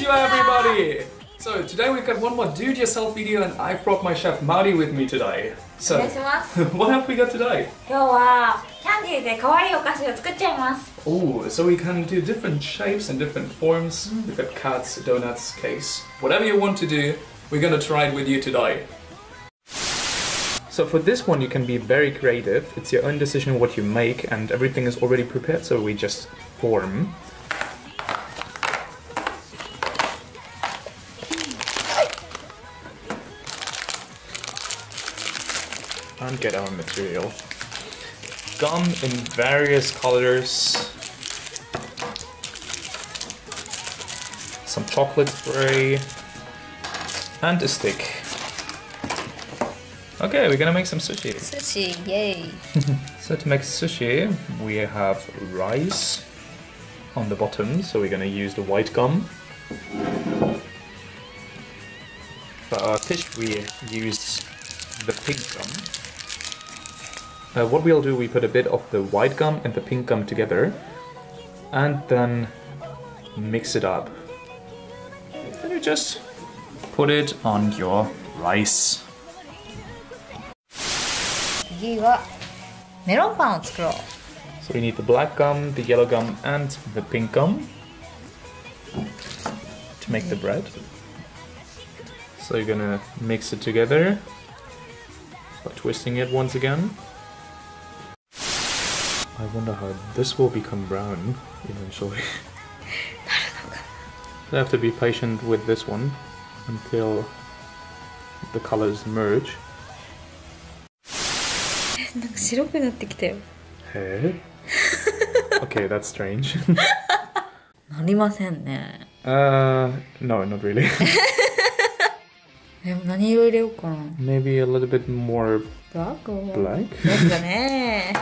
you everybody! So today we've got one more do-it-yourself video and I've brought my chef Maori with me today. So, what have we got today? Oh, so we can do different shapes and different forms. Mm. We've got cuts, donuts, cakes. Whatever you want to do, we're gonna try it with you today. So for this one you can be very creative. It's your own decision what you make and everything is already prepared so we just form. and get our material. Gum in various colors. Some chocolate spray. And a stick. Okay, we're gonna make some sushi. Sushi, yay! so to make sushi, we have rice on the bottom, so we're gonna use the white gum. For our fish, we use the pig gum. Uh, what we'll do, we put a bit of the white gum and the pink gum together, and then mix it up. Then you just put it on your rice. 次はメロンパンを作ろう So we need the black gum, the yellow gum, and the pink gum to make the bread. So you're gonna mix it together by twisting it once again. I wonder how this will become brown eventually. I have to be patient with this one until the colors merge. なんか白くなってきたよ Hey. okay, that's strange. なりませんね uh, no, not really. でも何色入れようかな Maybe a little bit more ブラック black. ブラックだね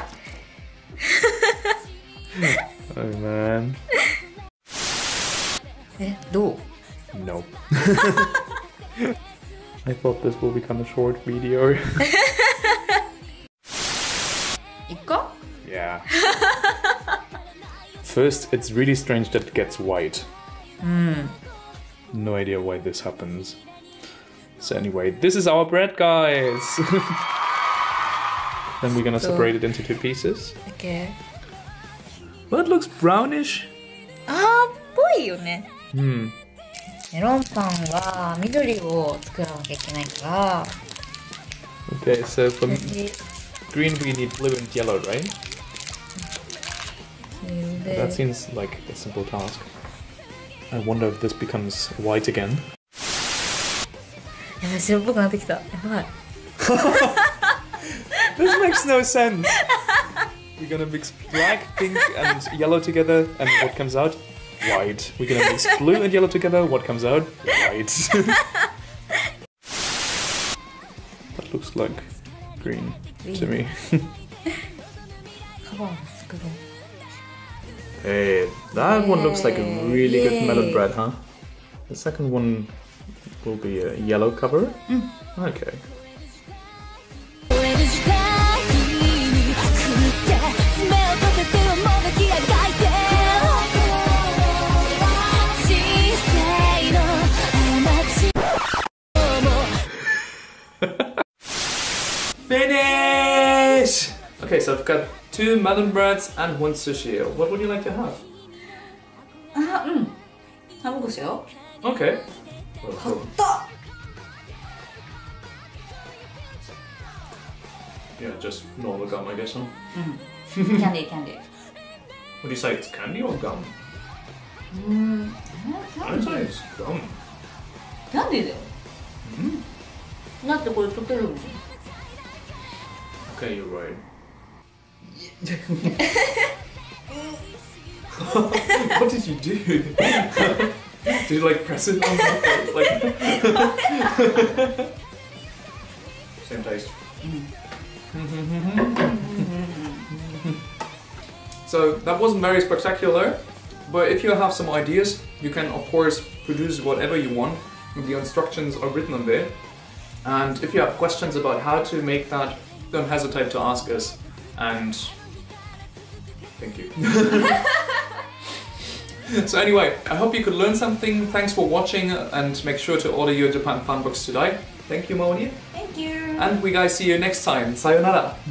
oh man. Eh, do. No. I thought this will become a short video. Ikko? yeah. First, it's really strange that it gets white. Mm. No idea why this happens. So anyway, this is our bread, guys! then we're gonna So- separate it into two pieces. OK Well, it looks brownish. あーっぽいよね Hmm. メロンパンは緑を作らなきゃいけないから Okay, so for 私 green we need blue and yellow, right? 黄色で That seems like a simple task. I wonder if this becomes white again. やばい白っぽくなってきたやばい This makes no sense. We're gonna mix black, pink, and yellow together, and what comes out? White. We're gonna mix blue and yellow together, what comes out? White. that looks like green, to me. Come on, it's good one. Hey, that hey. one looks like a really Yay. good melon bread, huh? The second one will be a yellow cover? Mm. Okay. Finish! Okay, so I've got two muffin breads and one sushi. What would you like to have? 아, 음. 해보세요. Okay. Well, cool. Yeah, just normal gum, I guess, huh? Mm. candy, candy. Would you say, it's candy or gum? Mm, I don't say it's gum. Candy, though. Mm. 나한테 그걸 또 때려보지. Can you ride? what did you do? did you like press it on the Like same taste. so that wasn't very spectacular, but if you have some ideas, you can of course produce whatever you want. The instructions are written on there. And if you have questions about how to make that don't hesitate to ask us and thank you. so anyway, I hope you could learn something. Thanks for watching and make sure to order your Japan Funbox today. Thank you, Maori. Thank you. And we guys see you next time. Sayonara.